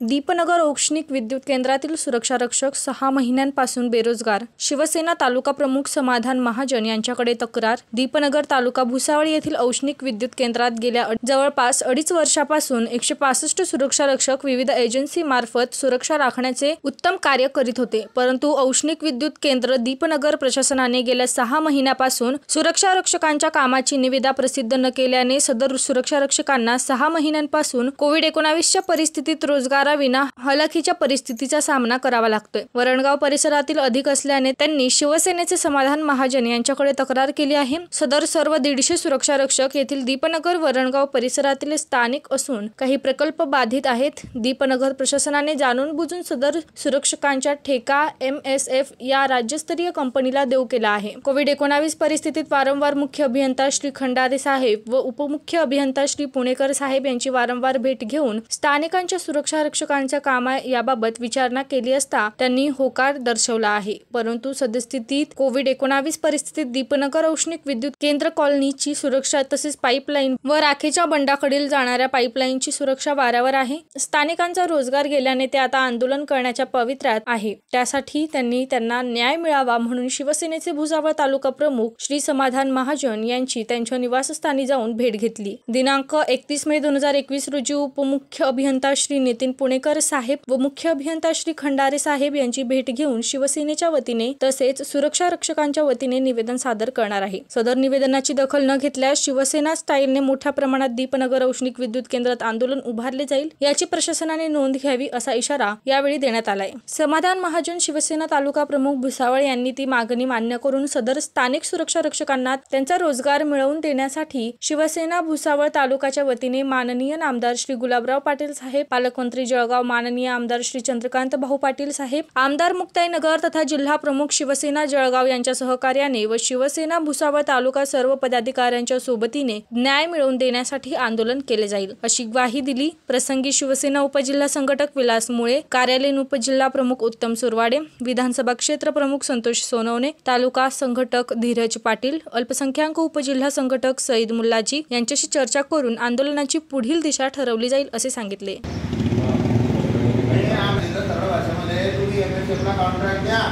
दीपनगर औष्णिक विद्युत केंद्रातील सुरक्षारक्षक सहा महिन्यांपासून बेरोजगार. शिवसेना तालुका प्रमुख समाधान महाजन यांच्याकडे तक्रार. दीपनगर तालुका भुसावळ येथील औष्णिक विद्युत केंद्रात गेल्या जवळपास अडीच वर्षापासून एकशे पासष्ट सुरक्षारक्षक विविध एजन्सी मार्फत सुरक्षा राखण्याचे उत्तम कार्य करीत होते. परंतु औष्णिक विद्युत केंद्र दीपनगर प्रशासनाने गेल्या सहा महिन्यापासून सुरक्षारक्षकांच्या कामाची निविदा प्रसिद्ध न केल्याने सदर सुरक्षारक्षकांना सहा महिन्यांपासून कोविड एकोणावीसच्या परिस्थितीत रोजगार रोजगाराविना हलाखीच्या परिस्थितीचा सामना करावा लागतोय. वरणगाव परिसरातील अधिक असल्याने त्यांनी शिवसेनेचे समाधान महाजन यांच्याकडे तक्रार केली आहे. सदर सर्व दीडशे सुरक्षारक्षक येथील दीपनगर वरणगाव परिसरातील स्थानिक असून काही प्रकल्प बाधित आहेत. दीपनगर प्रशासनाने जाणून बुजून सदर सुरक्षकांच्या ठेका एम एस एफ या राज्यस्तरीय कंपनीला देऊ केला आहे. कोविड एकोणावीस परिस्थितीत वारंवार मुख्य अभियंता श्री खंडारे साहेब व उपमुख्य अभियंता श्री पुणेकर साहेब यांची वारंवार भेट घेऊन स्थानिकांच्या सुरक्षा रक्षकांच्या कामा याबाबत विचारणा केली असता त्यांनी होकार दर्शवला आहे. परंतु सद्यस्थितीत कोविड एकोणावीस परिस्थितीत दीपनगर औष्णिक विद्युत केंद्र कॉलनीची सुरक्षा तसेच पाईपलाईन व राखेच्या बंडाकडील जाणाऱ्या पाईपलाईनची सुरक्षा वाऱ्यावर आहे. स्थानिकांचा रोजगार गेल्याने ते आता आंदोलन करण्याच्या पवित्र्यात आहे. त्यासाठी त्यांनी त्यांना न्याय मिळावा म्हणून शिवसेनेचे भुसावळ तालुका प्रमुख श्री समाधान महाजन यांची त्यांच्या निवासस्थानी जाऊन भेट घेतली. दिनांक एकतीस मे दोन हजार एकवीस रोजी उपमुख्य अभियंता श्री नितीन पुणे पुणेकर साहेब व मुख्य अभियंता श्री खंडारे साहेब यांची भेट घेऊन शिवसेनेच्या वतीने तसेच सुरक्षा रक्षकांच्या वतीने निवेदन सादर करणार आहे. सदर निवेदनाची दखल न घेतल्यास शिवसेना स्टाईलने मोठ्या प्रमाणात दीपनगर औष्णिक विद्युत केंद्रात आंदोलन उभारले जाईल याची प्रशासनाने नोंद घ्यावी असा इशारा यावेळी देण्यात आलाय. समाधान महाजन शिवसेना तालुका प्रमुख भुसावळ यांनी ती मागणी मान्य करून सदर स्थानिक सुरक्षा रक्षकांना त्यांचा रोजगार मिळवून देण्यासाठी शिवसेना भुसावळ तालुकाच्या वतीने माननीय नामदार श्री गुलाबराव पाटील साहेब पालकमंत्री जळगाव माननीय आमदार श्री चंद्रकांत भाऊ पाटील साहेब आमदार मुक्ताईनगर तथा जिल्हा प्रमुख शिवसेना जळगाव यांच्या सहकार्याने व शिवसेना भुसावळ तालुका सर्व पदाधिकाऱ्यांच्या सोबतीने न्याय मिळवून देण्यासाठी आंदोलन केले जाईल अशी ग्वाही दिली. प्रसंगी शिवसेना उपजिल्हा संघटक विलास मुळे कार्यालयीन उपजिल्हा प्रमुख उत्तम सुरवाडे विधानसभा क्षेत्र प्रमुख संतोष सोनवणे तालुका संघटक धीरज पाटील अल्पसंख्याक उपजिल्हा संघटक सईद मुल्लाजी यांच्याशी चर्चा करून आंदोलनाची पुढील दिशा ठरवली जाईल असे सांगितले आणि आम्ही जर सरळ भाषेमध्ये तुम्ही कॉन्ट्रॅक्ट द्या.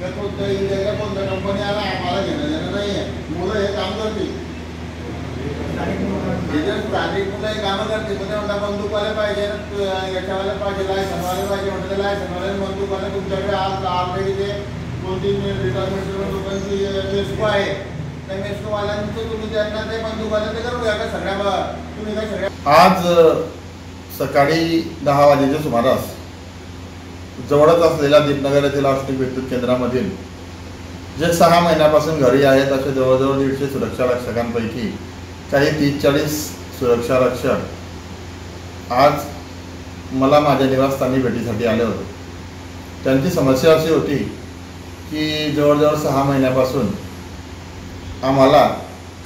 तर कोणत्या इंडियाच्या कोणत्या कंपनी आला आम्हाला घेणं देणं नाही आहे मुलं हे काम करतील. हे स्थानिक मुलं हे कामं करतील. म्हणजे म्हणता बंदूकवाले पाहिजे याच्यावाले पाहिजे लायसनवाले पाहिजे म्हणते लायसनवाले बंदूकवाले तुमच्याकडे आज ऑलरेडी ते दोन तीन रिटायरमेंट लोकांची मेस्को आहे. त्या मेस्कोवाल्यांचं तुम्ही त्यांना ते बंदूकवाले ते करू द्या का सगळ्या तुम्ही काय सगळ्या आज सकाळी दहा वाजेच्या सुमारास जवळच असलेल्या दीपनगर येथील औष्णिक विद्युत केंद्रामधील जे सहा महिन्यापासून घरी आहेत असे जवळजवळ दीडशे सुरक्षा रक्षकांपैकी काही तीस चाळीस सुरक्षा रक्षक आज मला माझ्या निवासस्थानी भेटीसाठी आले होते. त्यांची समस्या अशी होती की जवळजवळ सहा महिन्यापासून आम्हाला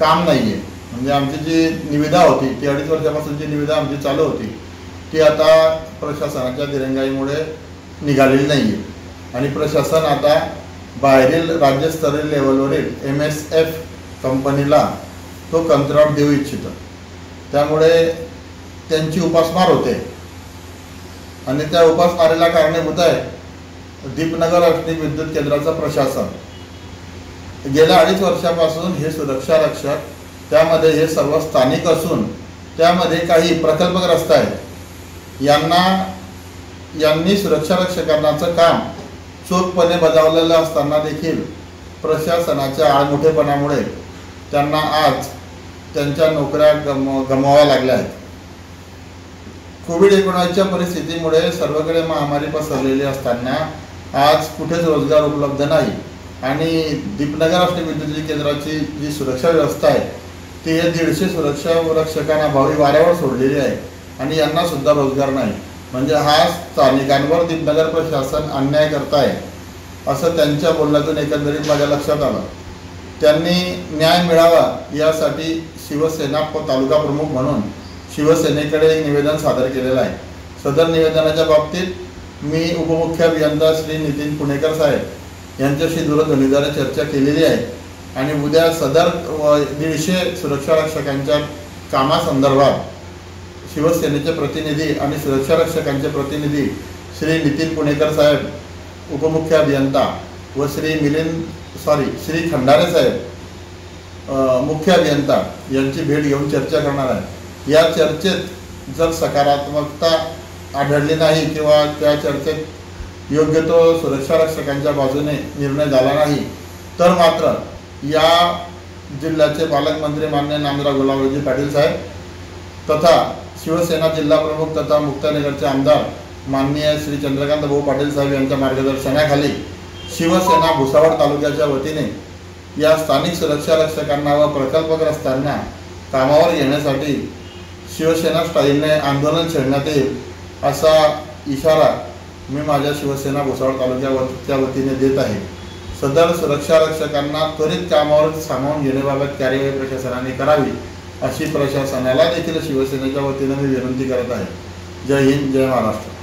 काम नाही आहे म्हणजे आमची जी निविदा होती ती अडीच वर्षापासून जी निविदा आमची चालू होती ती आता प्रशासनाच्या दिरंगाईमुळे निघालेली नाही आहे आणि प्रशासन आता बाहेरील राज्यस्तरीय लेवलवरील एम एस एफ कंपनीला तो कंत्राट देऊ इच्छितं. त्यामुळे त्यांची उपासमार होते. आणि त्या उपासमारीला कारणीभूत आहे दीपनगर औष्णिक विद्युत केंद्राचं प्रशासन. गेल्या अडीच वर्षापासून हे सुरक्षा रक्षक त्यामध्ये हे सर्व स्थानिक असून त्यामध्ये काही प्रकल्पग्रस्त आहेत. यांना यांनी सुरक्षा रक्षकांचं काम चोखपणे बजावलेलं असताना देखील प्रशासनाच्या आळमोठेपणामुळे त्यांना आज त्यांच्या नोकऱ्या गम गमवाव्या लागल्या आहेत. कोविड एकोणीसच्या परिस्थितीमुळे सर्वकडे महामारी पसरलेली असताना आज कुठेच रोजगार उपलब्ध नाही आणि दीपनगर औष्णिक विद्युत केंद्राची जी सुरक्षा व्यवस्था आहे ती दीडशे सुरक्षा रक्षकांना भावी वाऱ्यावर सोडलेली आहे आणि यांना सुद्धा रोजगार नाही. म्हणजे हा स्थानिकांवर दीपनगर प्रशासन अन्याय करताय असं त्यांच्या बोलण्यातून एकंदरीत माझ्या लक्षात आलं. त्यांनी न्याय मिळावा यासाठी शिवसेना तालुका प्रमुख म्हणून शिवसेनेकडे एक निवेदन सादर केलेलं आहे. सदर निवेदनाच्या बाबतीत मी उपमुख्य अभियंता श्री नितीन पुणेकर साहेब यांच्याशी दूरध्वनीद्वारे चर्चा केलेली आहे आणि उद्या सदर दीडशे सुरक्षा रक्षकांच्या कामासंदर्भात शिवसेनेचे प्रतिनिधी आणि सुरक्षारक्षकांचे प्रतिनिधी श्री नितीन पुणेकर साहेब उपमुख्य अभियंता व श्री मिलिंद सॉरी श्री खंडारे साहेब मुख्य अभियंता यांची भेट घेऊन चर्चा करणार आहे. या चर्चेत जर सकारात्मकता आढळली नाही किंवा त्या चर्चेत योग्य तो सुरक्षारक्षकांच्या बाजूने निर्णय झाला नाही तर मात्र या जिल्ह्याचे पालकमंत्री मान्य नामदार गुलाबरावजी पाटील साहेब तथा शिवसेना जिल्हा प्रमुख तथा मुक्तानगरचे आमदार माननीय श्री चंद्रकांत भाऊ पाटील साहेब यांच्या मार्गदर्शनाखाली शिवसेना भुसावळ तालुक्याच्या वतीने या स्थानिक सुरक्षा रक्षकांना व प्रकल्पग्रस्तांना कामावर घेण्यासाठी शिवसेना स्टाईलने आंदोलन छेडण्यात येईल असा इशारा मी माझ्या शिवसेना भुसावळ तालुक्याच्या वतीने देत आहे. सदर सुरक्षा रक्षकांना त्वरित कामावर सामावून घेण्याबाबत कार्यवाही प्रशासनाने करावी. अशी प्रशासनाला देखील शिवसेनेच्या वतीनं मी विनंती करत आहे. जय हिंद जय महाराष्ट्र.